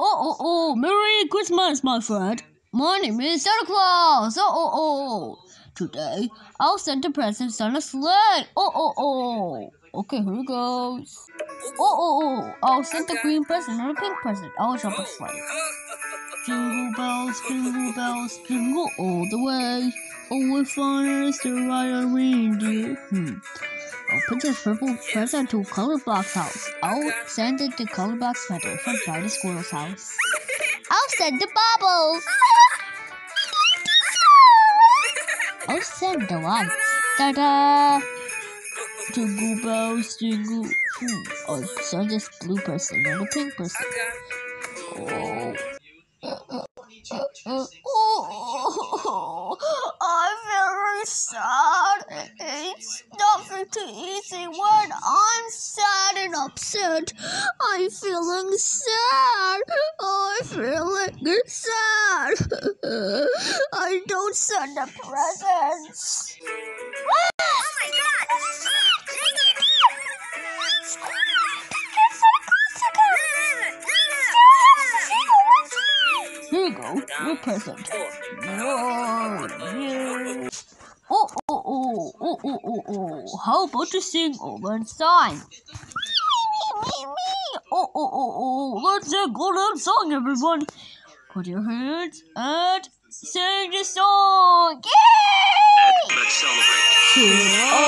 Oh, oh, oh, Merry Christmas, my friend. My name is Santa Claus. Oh, oh, oh. Today, I'll send a present on a sleigh. Oh, oh, oh. Okay, here goes. Oh, oh, oh. I'll send a green present and a pink present. I'll jump a sleigh. Jingle bells, jingle bells, jingle all the way. Oh, what fun it is to ride a reindeer. Hmm. I'll put this purple present to Color Box house. I'll send it to Color Box Feather from Friday Squirrel's house. I'll send the bubbles. I'll send the lights. Ta-da! Jingle bells, jingle. Hmm. I'll send this blue person and a pink person. Oh. Oh, I'm very sad. It's nothing too easy when I'm sad upset. I'm feeling sad. I'm feeling sad. I don't send the presents. Oh my god! Your present. Oh, yeah. Oh, oh, oh, oh, oh, oh, oh. How about to sing Auld Lang Syne? Me, me. Oh, oh, oh, oh. Let's sing a golden song, everyone. Put your hands and sing the song. Yay! Let's celebrate. Should all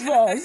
time.